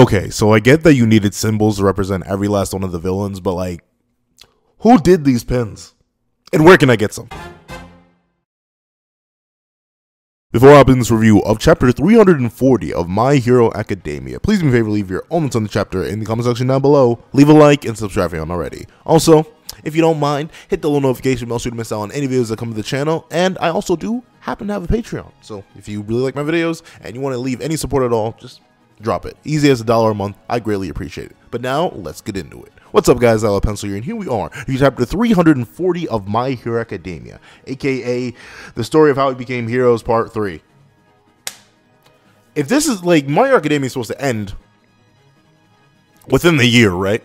Okay, so I get that you needed symbols to represent every last one of the villains, but like, who did these pins? And where can I get some? Before I open this review of chapter 340 of My Hero Academia, please do me a favor, leave your comments on the chapter in the comment section down below, leave a like, and subscribe if you haven't already. Also, if you don't mind, hit the little notification bell so you don't miss out on any videos that come to the channel, and I also do happen to have a Patreon, so if you really like my videos and you want to leave any support at all, just drop it. Easy as a dollar a month. I greatly appreciate it. But now, let's get into it. What's up, guys? I Pencil here, and here we are, you chapter 340 of My Hero Academia, aka the story of how he became heroes, part 3. If this is like My Hero Academia is supposed to end within the year, right?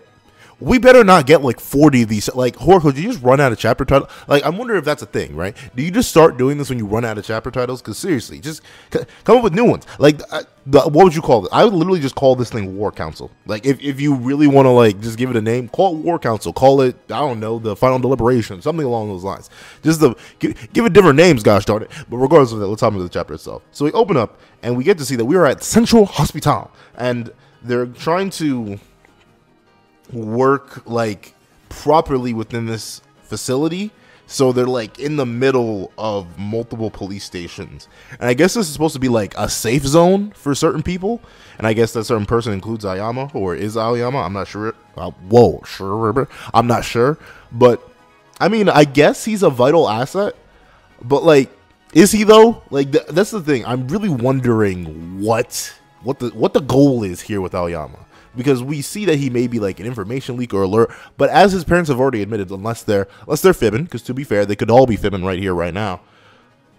We better not get like 40 of these. Like, Horikoshi, did you just run out of chapter title? Like, I wonder if that's a thing, right? Do you just start doing this when you run out of chapter titles? Because seriously, just come up with new ones. Like, uh, the, what would you call it? I would literally just call this thing War Council. Like, if, if you really want to, like, just give it a name, call it War Council. Call it, I don't know, the Final Deliberation, something along those lines. Just the give, give it different names, gosh darn it. But regardless of that, let's hop into the chapter itself. So we open up, and we get to see that we are at Central Hospital, and they're trying to work like properly within this facility. So they're like in the middle of multiple police stations. And I guess this is supposed to be like a safe zone for certain people. And I guess that certain person includes Aoyama or is Aoyama. I'm not sure. Uh, whoa, sure. I'm not sure. But I mean, I guess he's a vital asset. But like, is he though? Like th- that's the thing. I'm really wondering what what the what the goal is here with Aoyama because we see that he may be like an information leak or alert. But as his parents have already admitted, unless they're unless they're fibbing, because to be fair, they could all be fibbing right here, right now.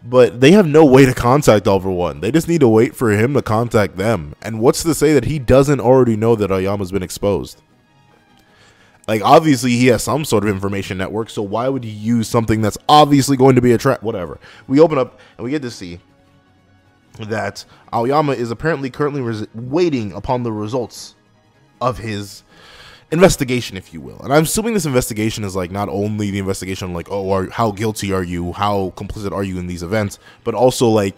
But they have no way to contact for One. They just need to wait for him to contact them. And what's to say that he doesn't already know that Aoyama's been exposed? Like obviously he has some sort of information network, so why would he use something that's obviously going to be a trap? Whatever. We open up and we get to see that Aoyama is apparently currently waiting upon the results of his investigation, if you will. And I'm assuming this investigation is like not only the investigation, like, oh, are, how guilty are you? How complicit are you in these events? But also like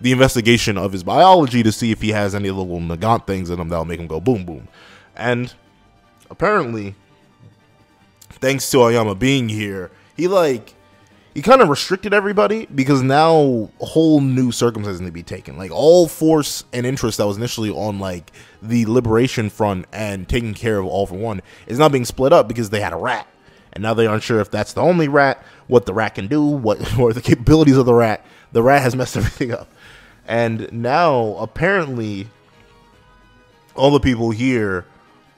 the investigation of his biology to see if he has any little Nagant things in him that'll make him go boom boom. And apparently, thanks to Aoyama being here, he like he kind of restricted everybody because now whole new circumstances need to be taken. Like all force and interest that was initially on like the liberation front and taking care of all for one is now being split up because they had a rat, and now they aren't sure if that's the only rat, what the rat can do, what or the capabilities of the rat. The rat has messed everything up, and now apparently all the people here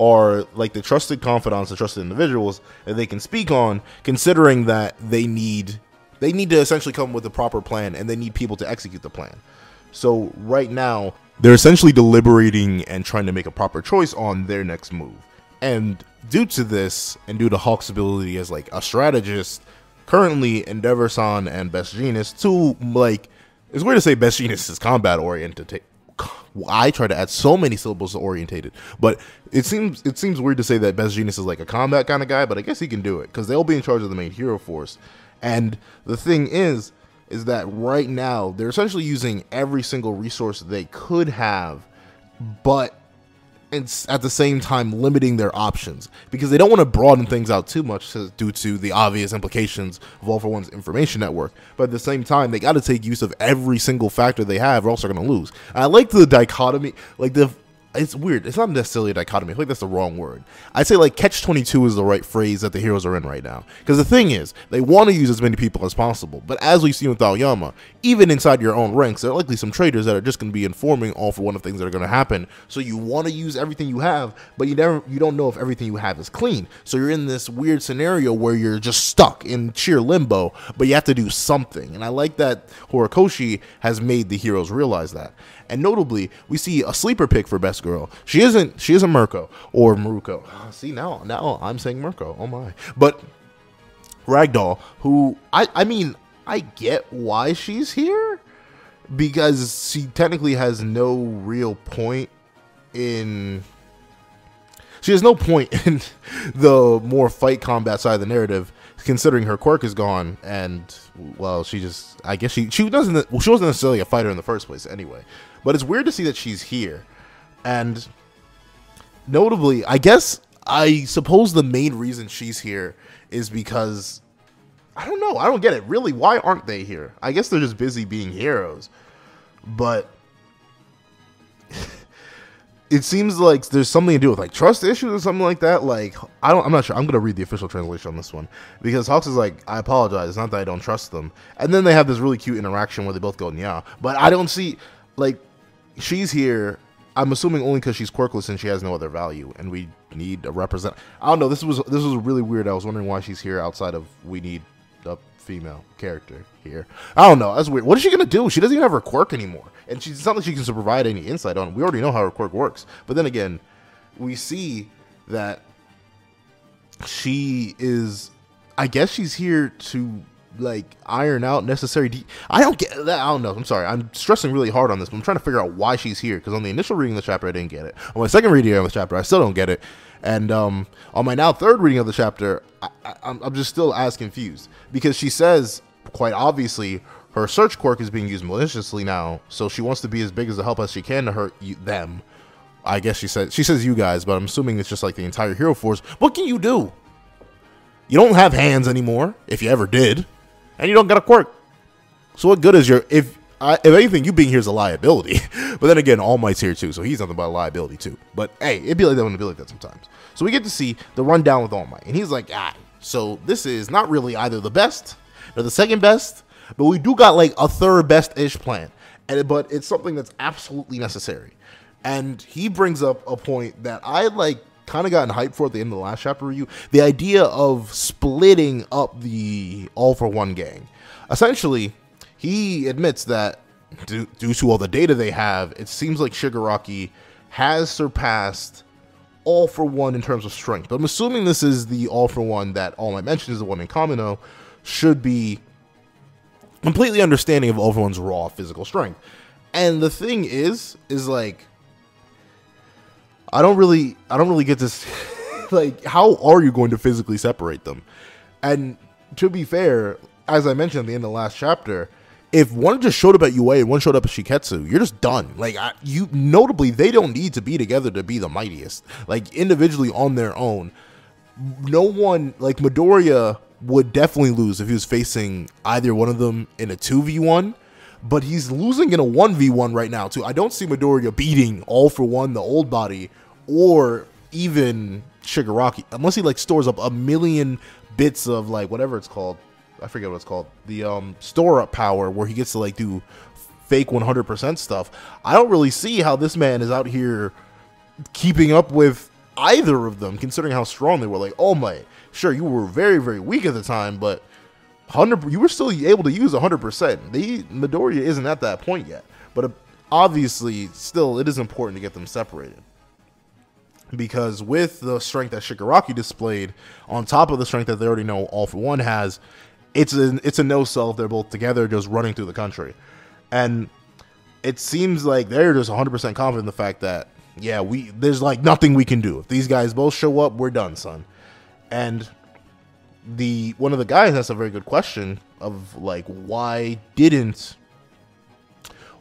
are like the trusted confidants, the trusted individuals that they can speak on, considering that they need they need to essentially come with a proper plan and they need people to execute the plan. So right now, they're essentially deliberating and trying to make a proper choice on their next move. And due to this, and due to Hawk's ability as like a strategist, currently Endeavor-san and Best Jeanist, two like it's weird to say Best Jeanist is combat oriented I try to add so many syllables to orientated, but it seems it seems weird to say that Best Jeanist is like a combat kind of guy, but I guess he can do it because they'll be in charge of the main hero force. And the thing is, is that right now they're essentially using every single resource they could have, but it's at the same time limiting their options because they don't want to broaden things out too much due to the obvious implications of All for One's information network. But at the same time, they got to take use of every single factor they have, or else they're going to lose. And I like the dichotomy, like the it's weird. It's not necessarily a dichotomy. I like that's the wrong word. I'd say like catch 22 is the right phrase that the heroes are in right now. Because the thing is, they want to use as many people as possible. But as we've seen with Aoyama, even inside your own ranks, there are likely some traders that are just going to be informing all for one of the things that are going to happen. So you want to use everything you have, but you never, you don't know if everything you have is clean. So you're in this weird scenario where you're just stuck in sheer limbo, but you have to do something. And I like that Horikoshi has made the heroes realize that. And notably, we see a sleeper pick for best girl. She isn't she isn't Mirko or Maruko. Ah, see now now I'm saying Mirko. Oh my. But Ragdoll, who I I mean I get why she's here because she technically has no real point in she has no point in the more fight combat side of the narrative considering her quirk is gone and well she just i guess she she doesn't well she wasn't necessarily a fighter in the first place anyway but it's weird to see that she's here. And notably, I guess I suppose the main reason she's here is because I don't know. I don't get it. Really, why aren't they here? I guess they're just busy being heroes. But it seems like there's something to do with like trust issues or something like that. Like I don't, I'm not sure. I'm gonna read the official translation on this one because Hawks is like, I apologize. It's not that I don't trust them. And then they have this really cute interaction where they both go, yeah. But I don't see like she's here. I'm assuming only because she's quirkless and she has no other value, and we need a represent. I don't know. This was this was really weird. I was wondering why she's here outside of we need a female character here. I don't know. That's weird. What is she gonna do? She doesn't even have her quirk anymore, and she's not like she can provide any insight on. It. We already know how her quirk works. But then again, we see that she is. I guess she's here to like iron out necessary. De- I don't get that. I don't know. I'm sorry. I'm stressing really hard on this. But I'm trying to figure out why she's here because on the initial reading of the chapter, I didn't get it. On my second reading of the chapter, I still don't get it. And um, on my now third reading of the chapter, I, am just still as confused because she says quite obviously her search quirk is being used maliciously now, so she wants to be as big as a help as she can to hurt you, them. I guess she said she says you guys, but I'm assuming it's just like the entire hero force. What can you do? You don't have hands anymore, if you ever did, and you don't got a quirk. So what good is your if I, if anything, you being here is a liability. but then again, All Might's here too, so he's nothing but a liability too. But hey, it'd be like that when it be like that sometimes. So we get to see the rundown with All Might, and he's like, ah, so this is not really either the best or the second best, but we do got like a third best ish plan, and but it's something that's absolutely necessary. And he brings up a point that I like kind of gotten hyped for at the end of the last chapter review the idea of splitting up the all for one gang. Essentially, he admits that due, due to all the data they have, it seems like Shigaraki has surpassed All for One in terms of strength. But I'm assuming this is the All for One that All Might mentioned is the one in Kamino should be completely understanding of All for One's raw physical strength. And the thing is, is like I don't really I don't really get this like how are you going to physically separate them? And to be fair, as I mentioned at the end of the last chapter, if one just showed up at UA and one showed up at Shiketsu, you're just done. Like I, you, notably, they don't need to be together to be the mightiest. Like individually on their own, no one like Midoriya would definitely lose if he was facing either one of them in a two v one. But he's losing in a one v one right now too. I don't see Midoriya beating all for one the old body or even Shigaraki unless he like stores up a million bits of like whatever it's called I forget what it's called. The um, store up power where he gets to like do fake 100% stuff. I don't really see how this man is out here keeping up with either of them, considering how strong they were. Like, oh my, sure, you were very, very weak at the time, but hundred, you were still able to use 100%. The Midoriya isn't at that point yet, but obviously, still, it is important to get them separated. Because with the strength that Shigaraki displayed, on top of the strength that they already know All for One has, it's a it's a no sell if they're both together just running through the country. And it seems like they're just 100% confident in the fact that yeah, we there's like nothing we can do. If these guys both show up, we're done, son. And the one of the guys has a very good question of like why didn't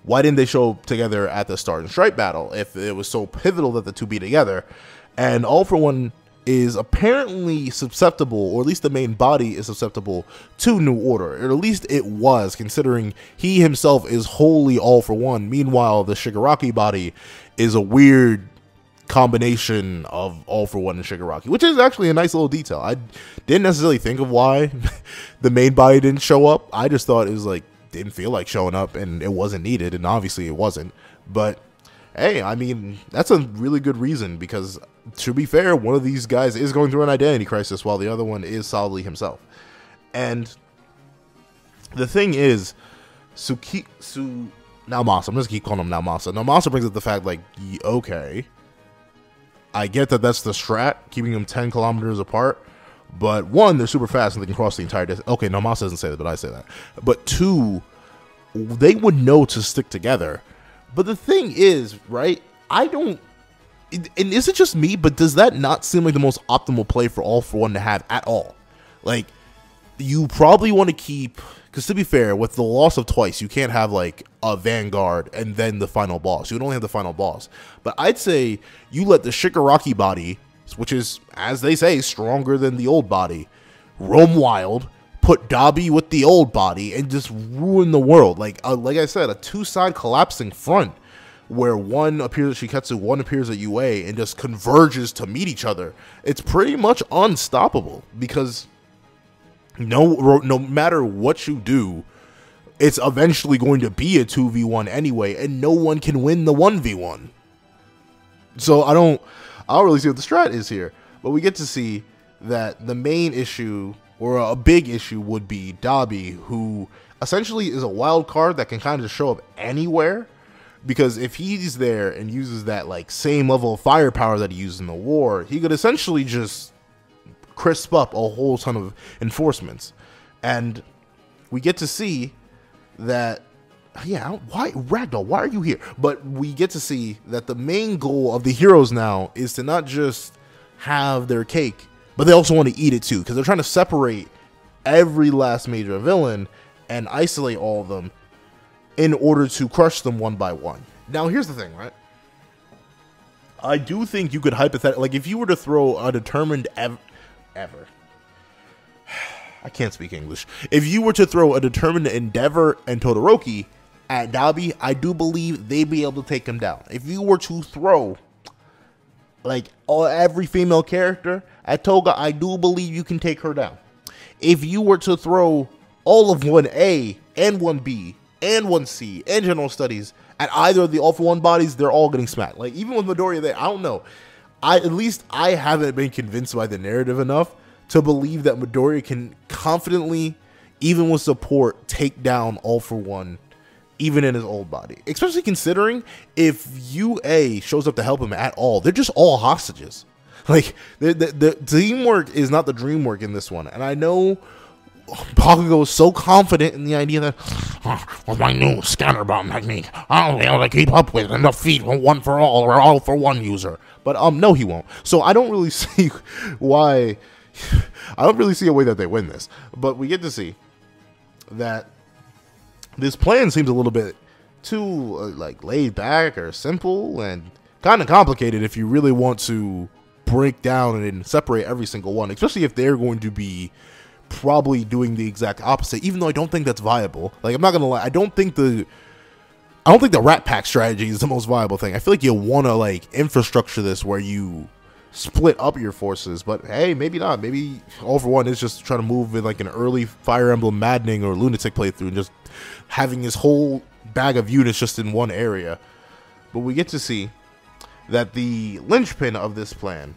why didn't they show together at the Stars and Stripe battle if it was so pivotal that the two be together? And all for one is apparently susceptible, or at least the main body is susceptible to New Order, or at least it was, considering he himself is wholly all for one. Meanwhile, the Shigaraki body is a weird combination of all for one and Shigaraki, which is actually a nice little detail. I didn't necessarily think of why the main body didn't show up. I just thought it was like didn't feel like showing up and it wasn't needed, and obviously it wasn't. But hey, I mean, that's a really good reason because to be fair, one of these guys is going through an identity crisis while the other one is solidly himself. And the thing is, Suki Su Naomasa, I'm just keep calling him Naomasa. Naomasa brings up the fact like, okay, I get that that's the strat, keeping them 10 kilometers apart. But one, they're super fast and they can cross the entire distance. Okay, Naomasa doesn't say that, but I say that. But two, they would know to stick together. But the thing is, right? I don't and is it just me, but does that not seem like the most optimal play for all for one to have at all? Like, you probably want to keep because to be fair, with the loss of twice, you can't have like a vanguard and then the final boss. You would only have the final boss. But I'd say you let the Shigaraki body, which is as they say stronger than the old body, roam wild. Put Dabi with the old body and just ruin the world. Like uh, like I said, a two side collapsing front where one appears at Shiketsu, one appears at UA, and just converges to meet each other. It's pretty much unstoppable because no no matter what you do, it's eventually going to be a 2v1 anyway, and no one can win the 1v1. So I don't I don't really see what the strat is here. But we get to see that the main issue or a big issue would be Dabi, who essentially is a wild card that can kind of show up anywhere. Because if he's there and uses that like same level of firepower that he used in the war, he could essentially just crisp up a whole ton of enforcements. And we get to see that yeah, why Ragdoll, why are you here? But we get to see that the main goal of the heroes now is to not just have their cake but they also want to eat it too because they're trying to separate every last major villain and isolate all of them in order to crush them one by one. Now, here's the thing, right? I do think you could hypothetically, like, if you were to throw a determined ev- ever. I can't speak English. If you were to throw a determined Endeavor and Todoroki at Dabi, I do believe they'd be able to take him down. If you were to throw like all every female character at Toga, I do believe you can take her down. If you were to throw all of 1A and 1B and 1C and general studies at either of the all for one bodies, they're all getting smacked. Like even with Midoriya there, I don't know. I at least I haven't been convinced by the narrative enough to believe that Midoriya can confidently, even with support, take down all for one even in his old body. Especially considering if UA shows up to help him at all, they're just all hostages. Like the, the, the teamwork is not the dream work in this one, and I know Bakugo is so confident in the idea that with my new scanner bomb technique, I'll be able to keep up with and defeat one for all or all for one user. But um, no, he won't. So I don't really see why. I don't really see a way that they win this. But we get to see that this plan seems a little bit too uh, like laid back or simple and kind of complicated if you really want to break down and separate every single one, especially if they're going to be probably doing the exact opposite. Even though I don't think that's viable. Like I'm not gonna lie, I don't think the I don't think the Rat Pack strategy is the most viable thing. I feel like you want to like infrastructure this where you split up your forces. But hey, maybe not. Maybe All for One is just trying to move in like an early Fire Emblem Maddening or Lunatic playthrough and just having his whole bag of units just in one area. But we get to see that the linchpin of this plan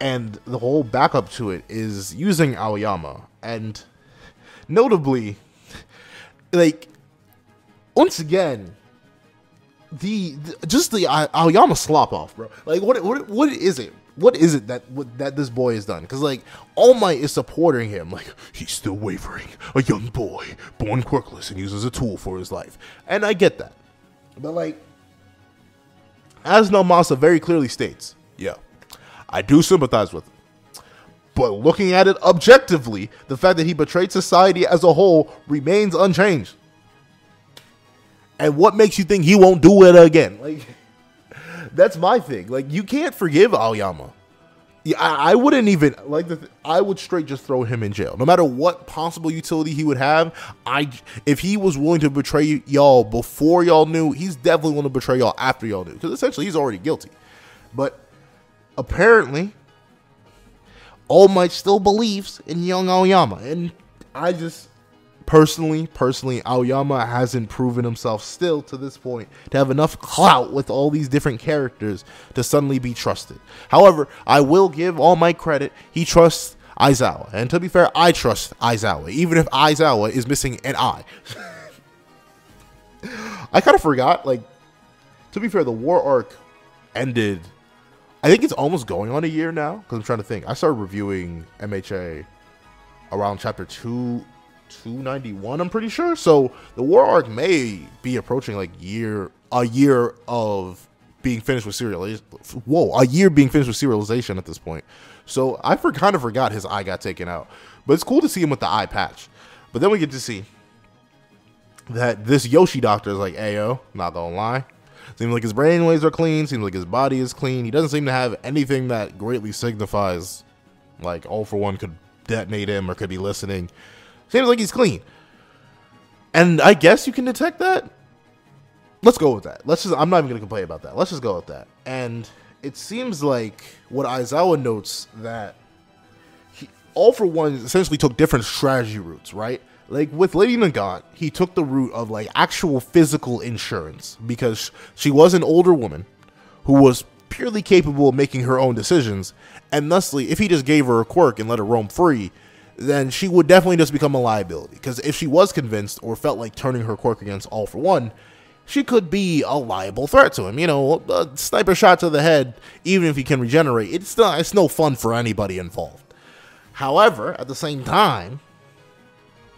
and the whole backup to it is using Aoyama. And notably, like, once again, the, the just the Aoyama slop off, bro. Like what what what is it? What is it that what, that this boy has done? Because like All Might is supporting him. Like he's still wavering, a young boy born quirkless and uses a tool for his life. And I get that, but like as Naomasa very clearly states, yeah, I do sympathize with him. But looking at it objectively, the fact that he betrayed society as a whole remains unchanged. And what makes you think he won't do it again? Like, that's my thing. Like, you can't forgive Aoyama. I, I wouldn't even like the. Th- I would straight just throw him in jail, no matter what possible utility he would have. I, if he was willing to betray y'all before y'all knew, he's definitely going to betray y'all after y'all knew, because essentially he's already guilty. But apparently, All Might still believes in young Aoyama, and I just personally, personally, Aoyama hasn't proven himself still to this point to have enough clout with all these different characters to suddenly be trusted. However, I will give all my credit. He trusts Aizawa. And to be fair, I trust Aizawa, even if Aizawa is missing an eye. I kind of forgot, like, to be fair, the war arc ended. I think it's almost going on a year now, because I'm trying to think. I started reviewing MHA around chapter 2 291 i'm pretty sure so the war arc may be approaching like year a year of being finished with serialization. Whoa, a year being finished with serialization at this point. So I for, kind of forgot his eye got taken out. But it's cool to see him with the eye patch. But then we get to see that this Yoshi doctor is like, Ayo, not gonna lie. Seems like his brainwaves are clean. Seems like his body is clean. He doesn't seem to have anything that greatly signifies, like, all for one could detonate him or could be listening. Seems like he's clean. And I guess you can detect that. Let's go with that. Let's just, I'm not even going to complain about that. Let's just go with that. And it seems like what Aizawa notes that he, all for one essentially took different strategy routes, right? Like with Lady Nagant, he took the route of like actual physical insurance because she was an older woman who was purely capable of making her own decisions, and thusly, if he just gave her a quirk and let her roam free, then she would definitely just become a liability. Because if she was convinced or felt like turning her quirk against all for one, she could be a liable threat to him. You know, a sniper shot to the head, even if he can regenerate, it's not, it's no fun for anybody involved. However, at the same time,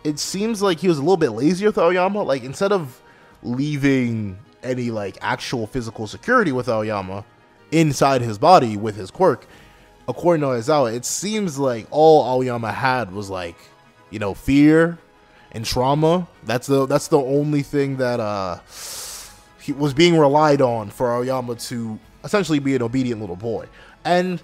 it seems like he was a little bit lazier with Aoyama. Like instead of leaving any like actual physical security with Aoyama inside his body with his quirk, according to Aizawa, it seems like all Aoyama had was like, you know, fear and trauma. That's the that's the only thing that uh he was being relied on for Aoyama to essentially be an obedient little boy. And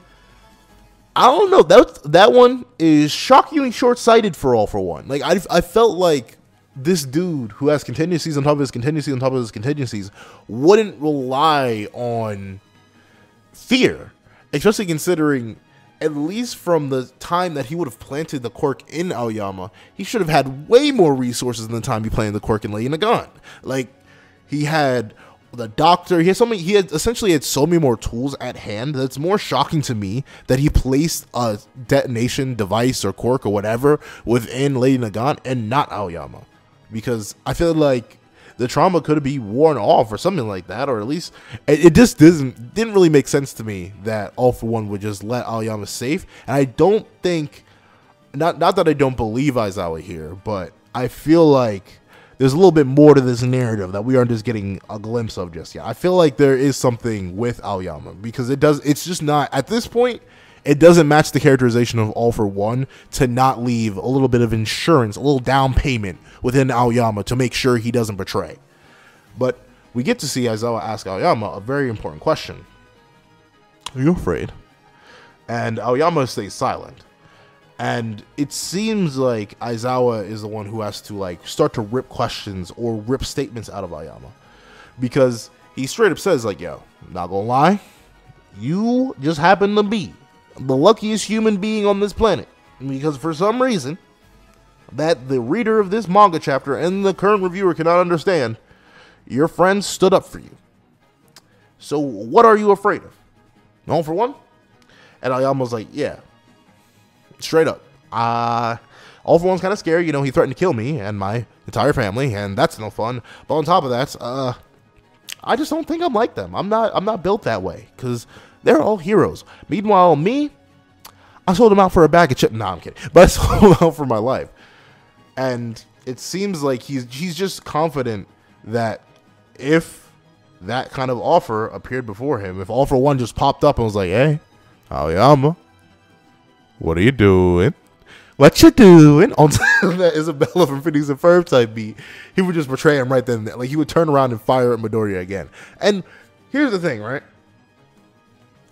I don't know. That that one is shockingly short sighted for all for one. Like I, I felt like this dude who has contingencies on top of his contingencies on top of his contingencies wouldn't rely on fear, especially considering at least from the time that he would have planted the quirk in Aoyama, he should have had way more resources than the time he planted the quirk in Lady Nagant. Like he had the doctor. He has so many. He had essentially had so many more tools at hand. That's more shocking to me that he placed a detonation device or quirk or whatever within Lady Nagant and not Aoyama, because I feel like the trauma could be worn off or something like that, or at least it, it just doesn't didn't really make sense to me that All for One would just let Aoyama safe. And I don't think, not not that I don't believe Aizawa here, but I feel like there's a little bit more to this narrative that we aren't just getting a glimpse of just yet. I feel like there is something with Aoyama because it does. It's just not at this point. It doesn't match the characterization of All for One to not leave a little bit of insurance, a little down payment within Aoyama to make sure he doesn't betray. But we get to see Aizawa ask Aoyama a very important question. Are you afraid? And Aoyama stays silent and it seems like Aizawa is the one who has to like start to rip questions or rip statements out of Aoyama because he straight up says like, "Yo, not gonna lie, you just happen to be the luckiest human being on this planet because for some reason that the reader of this manga chapter and the current reviewer cannot understand, your friend stood up for you. So what are you afraid of? No, for one." And Aoyama's like, "Yeah, straight up. Uh, all for one's kind of scary. You know, he threatened to kill me and my entire family, and that's no fun. But on top of that, uh, I just don't think I'm like them. I'm not. I'm not built that way because they're all heroes. Meanwhile, me, I sold them out for a bag of chips. No, I'm kidding. But I sold them out for my life, and it seems like he's he's just confident that if that kind of offer appeared before him, if all for one just popped up and was like, "Hey, Aoyama, what are you doing? What you doing? On that Isabella from Phineas and Ferb type beat, he would just betray him right then. Like he would turn around and fire at Midoriya again. And here's the thing, right?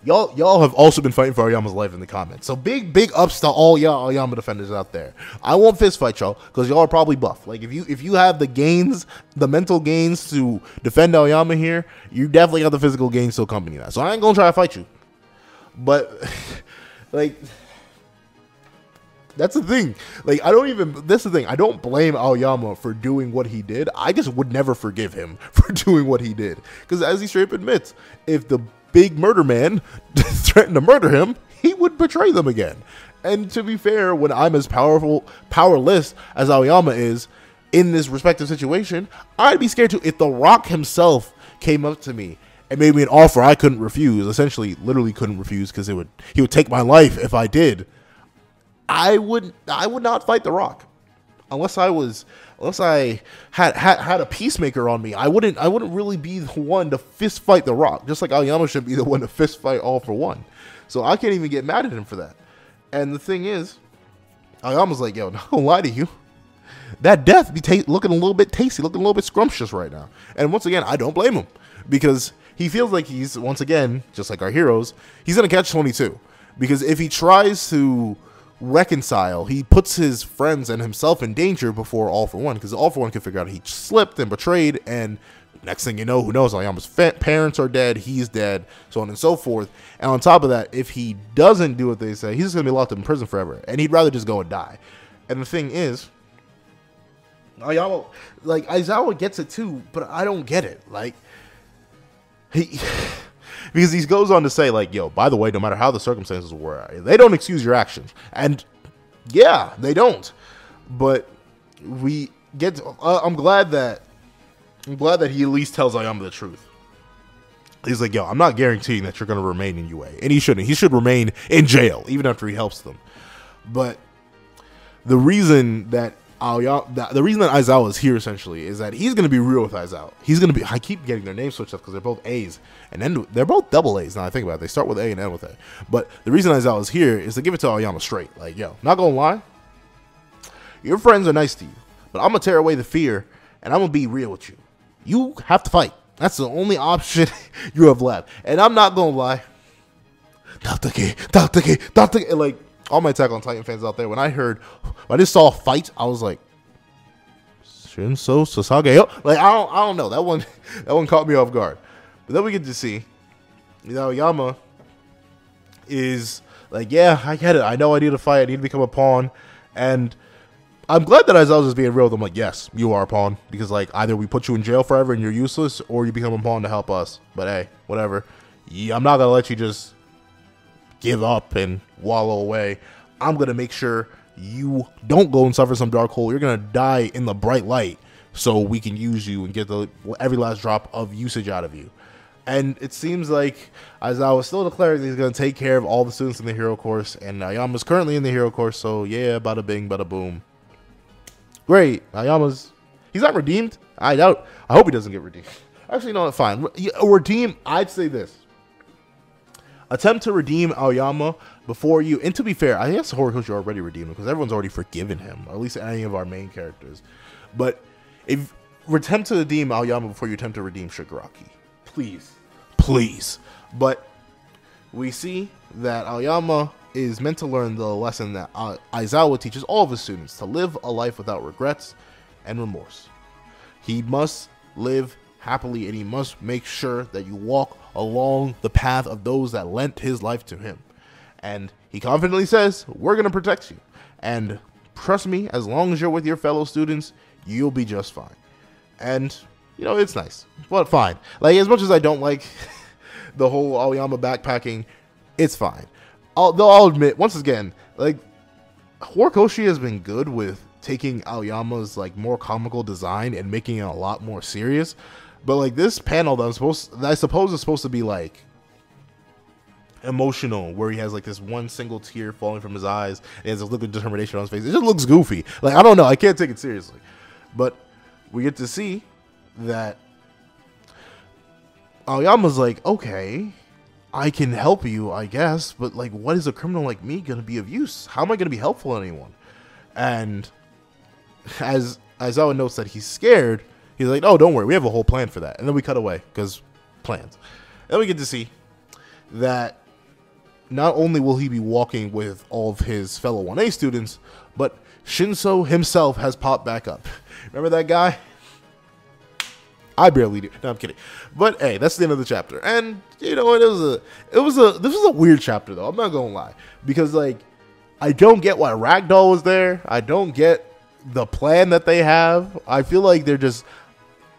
Y'all, y'all have also been fighting for Aoyama's life in the comments. So big, big ups to all y'all Aoyama defenders out there. I won't fist fight y'all because y'all are probably buff. Like if you if you have the gains, the mental gains to defend Aoyama here, you definitely have the physical gains to accompany that. So I ain't gonna try to fight you. But like that's the thing. Like I don't even. That's the thing. I don't blame Aoyama for doing what he did. I just would never forgive him for doing what he did. Because as he straight admits, if the big murder man threatened to murder him, he would betray them again. And to be fair, when I'm as powerful, powerless as Aoyama is in this respective situation, I'd be scared too. If The Rock himself came up to me and made me an offer I couldn't refuse, essentially, literally couldn't refuse, because it would he would take my life if I did I would I would not fight The Rock unless I was unless I had, had had a peacemaker on me, I wouldn't I wouldn't really be the one to fist fight the Rock. Just like Aoyama should be the one to fist fight All for One. So I can't even get mad at him for that. And the thing is, Aoyama's like, yo, not gonna lie to you. That death be looking a little bit tasty, looking a little bit scrumptious right now. And once again, I don't blame him because he feels like he's once again, just like our heroes, he's gonna catch 22. Because if he tries to reconcile, he puts his friends and himself in danger before All for One. Because All for One can figure out he slipped and betrayed, and next thing you know, who knows? Aoyama's parents are dead, he's dead, so on and so forth. And on top of that, if he doesn't do what they say, he's just gonna be locked up in prison forever, and he'd rather just go and die. And the thing is, oh, Aoyama, like Aizawa gets it too, but I don't get it. Like he because he goes on to say like, "Yo, by the way, no matter how the circumstances were, they don't excuse your actions." And yeah, they don't. But we get. Uh, I'm glad that I'm glad that he at least tells Aoyama the truth. He's like, "Yo, I'm not guaranteeing that you're going to remain in UA, and he shouldn't. He should remain in jail even after he helps them." But the reason that Aoyama, the reason that Aizawa is here essentially is that he's going to be real with Aizawa. He's going to be. I keep getting their names switched up because they're both A's and then they're both double A's. Now I think about it, they start with A and end with A. But the reason Aizawa is here is to give it to Aoyama straight. Like, yo, not gonna lie, your friends are nice to you, but I'm gonna tear away the fear and I'm gonna be real with you. You have to fight. That's the only option you have left. And I'm not gonna lie. Tatakae, Dr. K, Tatakae. Like, all my Attack on Titan fans out there, when I heard, when I just saw a fight, I was like, Shinso Sasage. Like I don't, I don't know. That one, that one caught me off guard. But then we get to see, you know, Yama is like, yeah, I get it. I know I need to fight. I need to become a pawn, and I'm glad that Aizawa's just being real. I'm like, yes, you are a pawn because like either we put you in jail forever and you're useless, or you become a pawn to help us. But hey, whatever. Yeah, I'm not gonna let you just give up and wallow away. I'm gonna make sure you don't go and suffer some dark hole. You're gonna die in the bright light, so we can use you and get the every last drop of usage out of you. And it seems like Aizawa still declaring he's going to take care of all the students in the hero course, and Aoyama's currently in the hero course, so yeah, bada bing, bada boom. Great, Aoyama's... he's not redeemed. I doubt. I hope he doesn't get redeemed. Actually, no, fine. Redeem. I'd say this attempt to redeem Aoyama before you. And to be fair, I guess Horikoshi already redeemed him because everyone's already forgiven him, or at least any of our main characters. But if attempt to redeem Aoyama before you attempt to redeem Shigaraki, please, please. But we see that Aoyama is meant to learn the lesson that uh, Aizawa teaches all of his students to live a life without regrets and remorse. He must live happily and he must make sure that you walk along the path of those that lent his life to him. And he confidently says, We're going to protect you. And trust me, as long as you're with your fellow students, you'll be just fine. And, you know, it's nice, but fine. Like, as much as I don't like the whole Aoyama backpacking, it's fine. I'll, though I'll admit, once again, like, Horikoshi has been good with taking Aoyama's, like, more comical design and making it a lot more serious. But like this panel that I'm supposed, that I suppose is supposed to be like emotional, where he has like this one single tear falling from his eyes, and has this look of determination on his face. It just looks goofy. Like I don't know, I can't take it seriously. But we get to see that Aoyama's like, okay, I can help you, I guess, but like, what is a criminal like me gonna be of use? How am I gonna be helpful to anyone? And as Aizawa notes that he's scared, He's like, oh, don't worry, we have a whole plan for that. And then we cut away because plans. Then we get to see that not only will he be walking with all of his fellow 1A students, but Shinso himself has popped back up. Remember that guy? I barely do. No, I'm kidding. But hey, that's the end of the chapter. And you know, it was a it was a this was a weird chapter though. I'm not gonna lie. Because like I don't get why Ragdoll was there. I don't get the plan that they have. I feel like they're just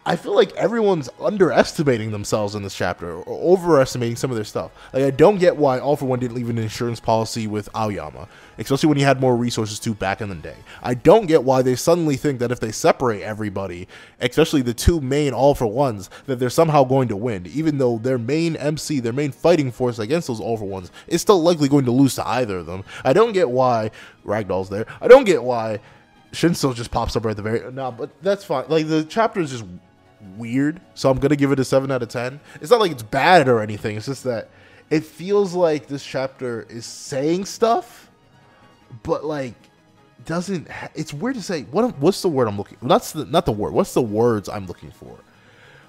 I feel like everyone's underestimating themselves in this chapter or overestimating some of their stuff. Like I don't get why All for One didn't leave an insurance policy with Aoyama, especially when he had more resources too back in the day. I don't get why they suddenly think that if they separate everybody, especially the two main All for Ones, that they're somehow going to win, even though their main MC, their main fighting force against those All for Ones is still likely going to lose to either of them. I don't get why Ragdoll's there. I don't get why Shinso just pops up right at the very no, but that's fine. Like the chapter is just weird, so I'm gonna give it a seven out of ten. It's not like it's bad or anything. It's just that it feels like this chapter is saying stuff, but like doesn't. Ha- it's weird to say. What what's the word I'm looking? That's the not the word. What's the words I'm looking for?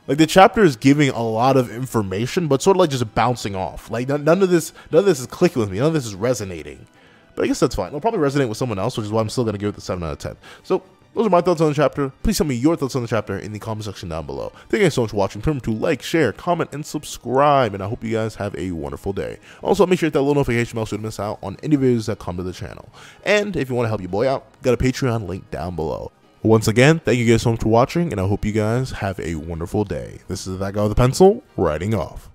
Like the chapter is giving a lot of information, but sort of like just bouncing off. Like none, of this, none of this is clicking with me. None of this is resonating. But I guess that's fine. It'll probably resonate with someone else, which is why I'm still gonna give it the seven out of ten. So those are my thoughts on the chapter. Please tell me your thoughts on the chapter in the comment section down below. Thank you guys so much for watching. Remember to like, share, comment, and subscribe. And I hope you guys have a wonderful day. Also, make sure to hit that little notification bell so you don't miss out on any videos that come to the channel. And if you want to help your boy out, got a Patreon link down below. Once again, thank you guys so much for watching, and I hope you guys have a wonderful day. This is that guy with the pencil, writing off.